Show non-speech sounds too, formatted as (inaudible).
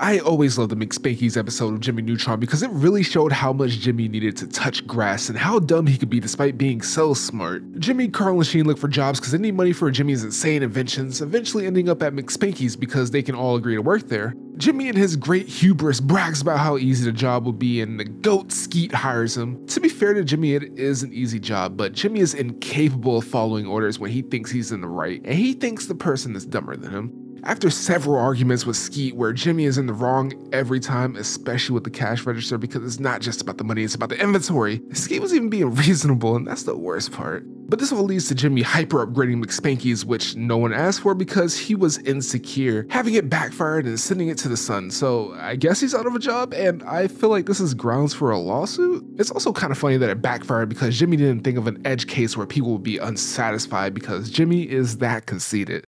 I always loved the McSpanky's episode of Jimmy Neutron because it really showed how much Jimmy needed to touch grass and how dumb he could be despite being so smart. Jimmy, Carl, and Sheen look for jobs because they need money for Jimmy's insane inventions, eventually ending up at McSpanky's because they can all agree to work there. Jimmy in his great hubris brags about how easy the job will be and the goat Skeet hires him. To be fair to Jimmy, it is an easy job, but Jimmy is incapable of following orders when he thinks he's in the right, and he thinks the person is dumber than him. After several arguments with Skeet where Jimmy is in the wrong every time, especially with the cash register because it's not just about the money, it's about the inventory, Skeet was even being (laughs) reasonable, and that's the worst part. But this all leads to Jimmy hyper upgrading McSpanky's, which no one asked for because he was insecure, having it backfired and sending it to the sun. So I guess he's out of a job, and I feel like this is grounds for a lawsuit. It's also kind of funny that it backfired because Jimmy didn't think of an edge case where people would be unsatisfied because Jimmy is that conceited.